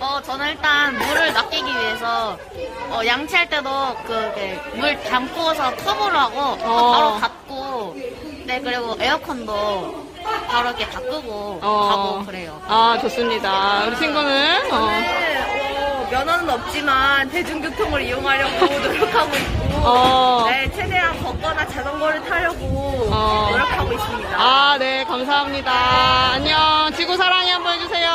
어, 저는 일단 물을 낚이기 위해서 어, 양치할 때도 그물 담고서 컵으로 하고 어. 바로 닫고 네 그리고 에어컨도 바로 이렇게 다 끄고 어. 가고 그래요. 아, 좋습니다. 우리 친구는, 어, 네, 어, 면허는 없지만 대중교통을 이용하려고 노력하고 있고 어. 네, 최대한 걷거나 자전거를 타려고 어. 노력하고 있습니다. 아, 네, 감사합니다. 안녕. 지구 사랑해 한번 해주세요.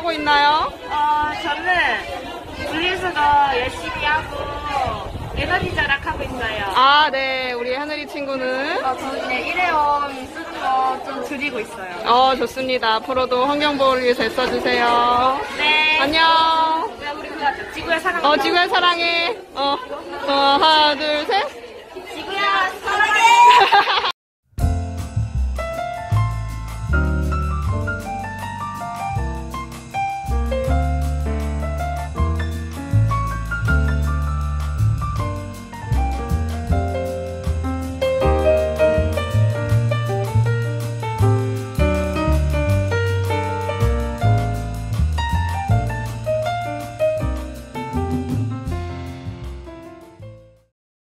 하고 있나요? 어, 저는 분리수거 열심히 하고 에너지 절약하고 있어요. 아, 네, 우리 하늘이 친구는 어, 저는 그냥 일회용 쓰는 거 좀 줄이고 있어요. 어, 좋습니다. 앞으로도 환경보호를 위해서 애써주세요. 네. 안녕. 그냥 우리 그거 하자. 지구의 사랑. 어, 지구야 사랑해. 어,